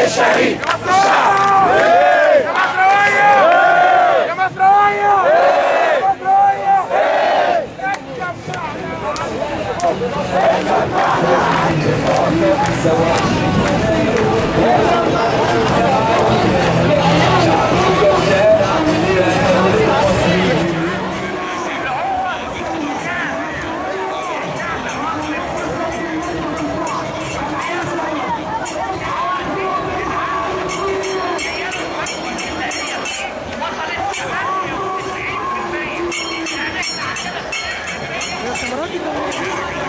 Eixaí! So, uh... Look at the